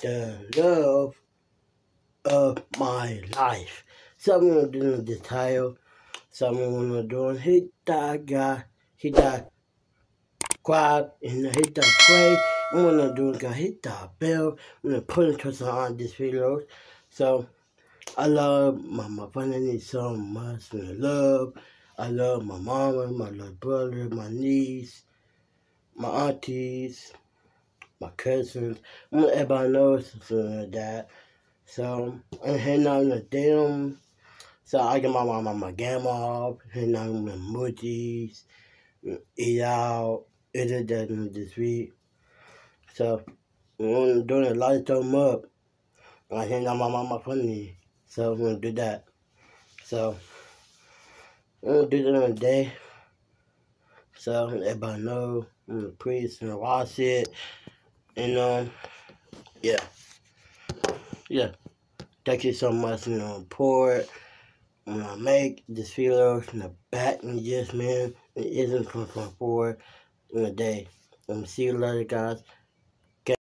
the love of my life. Someone doing the title. Someone doing hit that guy. Hit that quad and hit that play. I'm gonna do hit that bell. I'm gonna put it to some on this video. So I love my my family so much and I love. I love my mama, my little brother, my niece, my aunties, my cousins. Everybody knows something like that. So I'm heading out in the damn. So I get my mama my grandma heading out in the moji's, eat out, eat it this week. So I'm doing a lot of them up. I hear my mama funny. So I'm gonna do that. So I'm gonna do that in a day. So everybody know I'm the priest and wash it. And um yeah. Yeah. Thank you so much the support. When I make this video from the back and just man, it isn't from forward in a day. Um, see you later guys.